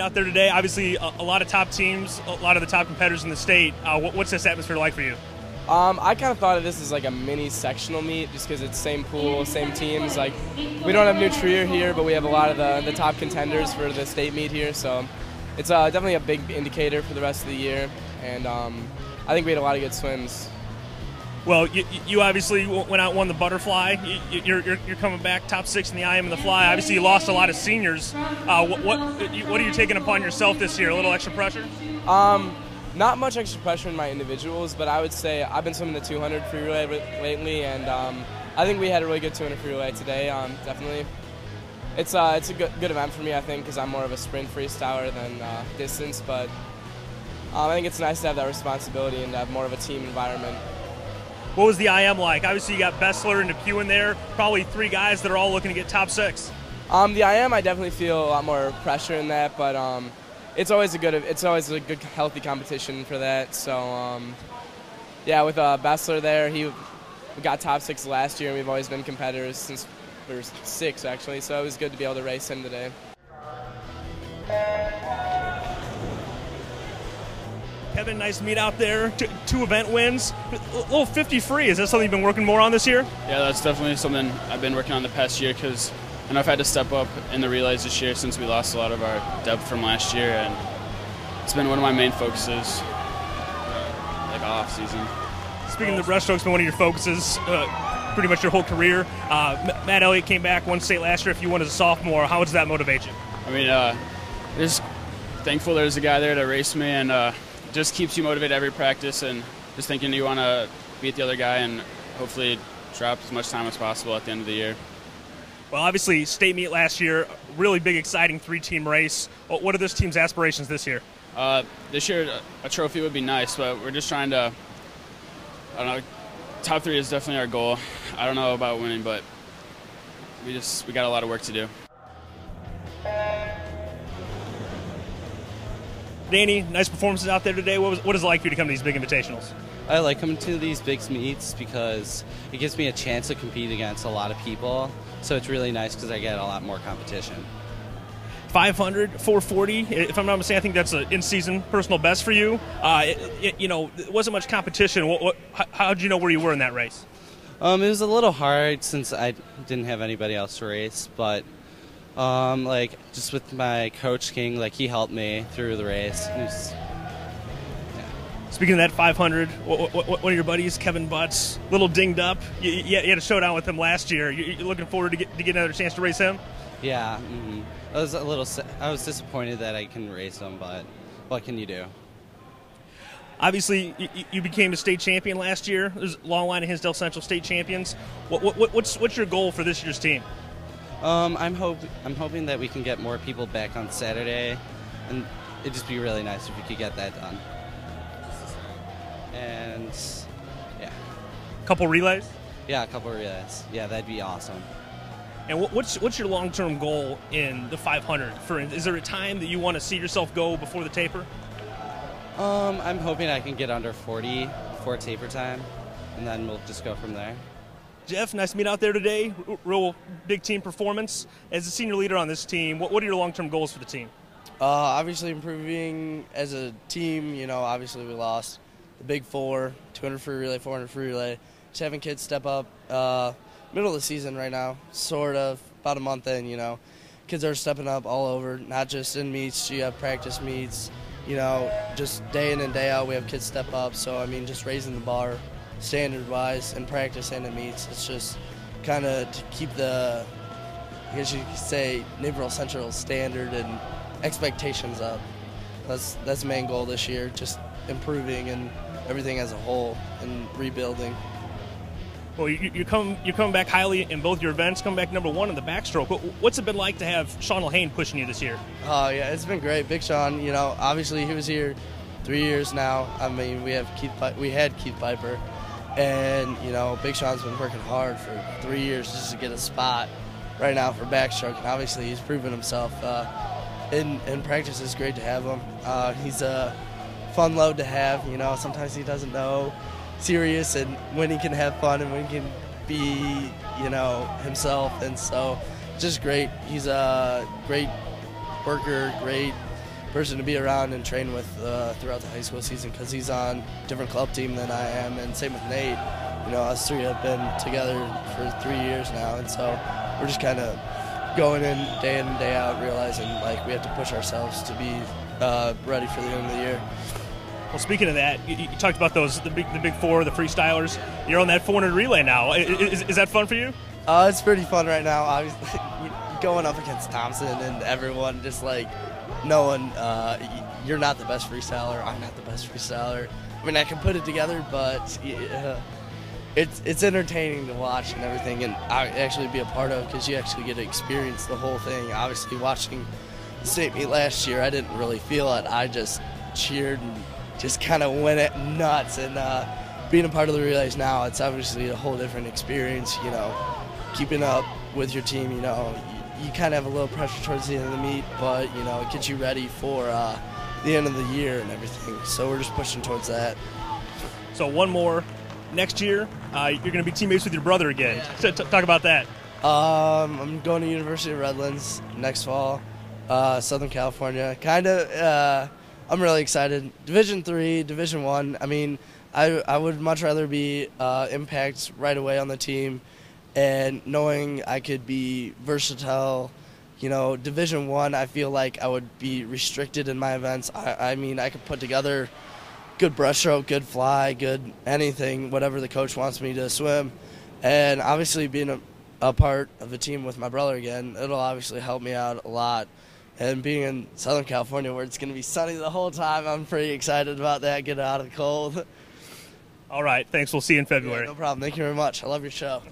out there today. Obviously, a, a lot of top teams, a lot of the top competitors in the state. Uh, what, what's this atmosphere like for you? Um, I kind of thought of this as like a mini sectional meet, just because it's same pool, same teams. Like we don't have New Trier here, but we have a lot of the, the top contenders for the state meet here. So it's uh, definitely a big indicator for the rest of the year. And um, I think we had a lot of good swims. Well, you, you obviously went out won the butterfly. You, you're, you're, you're coming back top six in the IM and the fly. Obviously, you lost a lot of seniors. Uh, what, what what are you taking upon yourself this year? A little extra pressure? Um, not much extra pressure in my individuals, but I would say I've been swimming the 200 free relay lately, and um, I think we had a really good 200 free relay today. Um, definitely, it's uh, it's a good, good event for me, I think, because I'm more of a sprint freestyler than uh, distance. But um, I think it's nice to have that responsibility and to have more of a team environment. What was the IM like? Obviously, you got Bessler and Depew in there. Probably three guys that are all looking to get top six. Um, the IM, I definitely feel a lot more pressure in that, but um, it's always a good it's always a good healthy competition for that. So um, yeah, with uh, Bessler there, he got top six last year, and we've always been competitors since we were six actually. So it was good to be able to race him today. Kevin, nice meet out there. Two, two, event wins. A little 50 free. Is that something you've been working more on this year? Yeah, that's definitely something I've been working on the past year because and I've had to step up in the relays this year since we lost a lot of our depth from last year, and it's been one of my main focuses, uh, like off season. Speaking of the breaststroke's been one of your focuses, uh, pretty much your whole career. Uh, Matt Elliott came back, won state last year. If you won as a sophomore, how does that motivate you? I mean, uh, just thankful there's a guy there to race me, and uh, just keeps you motivated every practice, and just thinking you want to beat the other guy and hopefully drop as much time as possible at the end of the year. Well, obviously, state meet last year, really big, exciting three-team race. What are this team's aspirations this year? Uh, this year, a trophy would be nice, but we're just trying to. I don't know. Top three is definitely our goal. I don't know about winning, but we just we got a lot of work to do. Danny, nice performances out there today. What, was, what is it like for you to come to these big invitationals? I like coming to these big meets because it gives me a chance to compete against a lot of people. So it's really nice because I get a lot more competition. 500, 440. If I'm not mistaken, I think that's an in-season personal best for you. Uh, it, it, you know, it wasn't much competition. What, what, how did you know where you were in that race? Um, it was a little hard since I didn't have anybody else to race, but um, like just with my coach King, like he helped me through the race. Was, yeah. Speaking of that 500, what, what, one of your buddies, Kevin Butts, little dinged up. You, you, had a showdown with him last year. You, you looking forward to get to get another chance to race him? Yeah, mm-hmm. I was a little. I was disappointed that I couldn't race him, but what can you do? Obviously, you, became a state champion last year. There's a long line of Hinsdale Central state champions. What, what, what's what's your goal for this year's team? Um, I'm hope I'm hoping that we can get more people back on Saturday, and it'd just be really nice if we could get that done. And yeah, couple relays. Yeah, a couple relays. Yeah, that'd be awesome. And what's what's your long term goal in the 500? For is there a time that you want to see yourself go before the taper? Um, I'm hoping I can get under 40 for taper time, and then we'll just go from there. Jeff, nice to meet out there today. Real big team performance. As a senior leader on this team, what, are your long term goals for the team? Uh, obviously, improving as a team. You know, obviously, we lost the big four 200 free relay, 400 free relay. Just having kids step up. Uh, middle of the season right now, sort of, about a month in, you know. Kids are stepping up all over, not just in meets, you have practice meets, you know, just day in and day out, we have kids step up. So, I mean, just raising the bar standard wise in practice and in meets. It's just kind of to keep the, I guess you could say, Naperville Central standard and expectations up. That's that's the main goal this year, just improving and everything as a whole and rebuilding. Well, you, you come you're coming back highly in both your events. Come back number one in the backstroke. What's it been like to have Sean Lehane pushing you this year? Oh yeah, it's been great. Big Sean, you know, obviously he was here three years now. I mean, we have Keith, we had Keith Piper, and, you know, Big Sean's been working hard for three years just to get a spot right now for backstroke. And obviously, he's proven himself. Uh, in, in practice, it's great to have him. Uh, he's a fun load to have. You know, sometimes he doesn't know serious and when he can have fun and when he can be, you know, himself. And so, just great. He's a great worker, great person to be around and train with uh, throughout the high school season because he's on a different club team than I am, and same with Nate. You know, us three have been together for three years now, and so we're just kind of going in day in and day out, realizing like we have to push ourselves to be uh, ready for the end of the year. Well, speaking of that, you, you, talked about those the big the big four, the freestylers. You're on that 400 relay now. Is, is, is that fun for you? Uh, it's pretty fun right now. Obviously, going up against Thompson and everyone just like knowing uh, you're not the best freestyler. I'm not the best freestyler. I mean, I can put it together, but uh, it's it's entertaining to watch and everything, and I actually be a part of because you actually get to experience the whole thing. Obviously, watching state meet last year, I didn't really feel it. I just cheered and just kind of went it nuts. And uh, being a part of the relays now, it's obviously a whole different experience. You know, keeping up with your team. You know, you, kind of have a little pressure towards the end of the meet, but you know, it gets you ready for uh, the end of the year and everything. So we're just pushing towards that. So one more next year, uh, you're going to be teammates with your brother again. Yeah. So, talk about that. Um, I'm going to University of Redlands next fall, uh, Southern California. Kind of, uh, I'm really excited. Division three, Division one. I. I mean, I I would much rather be uh, impact right away on the team, and knowing I could be versatile. You know, Division one, I, I feel like I would be restricted in my events. I, I mean, I could put together good breaststroke, good fly, good anything, whatever the coach wants me to swim. And obviously, being a, a, part of a team with my brother again, it'll obviously help me out a lot. And being in Southern California where it's going to be sunny the whole time, I'm pretty excited about that, getting out of the cold. All right. Thanks. We'll see you in February. Yeah, no problem. Thank you very much. I love your show.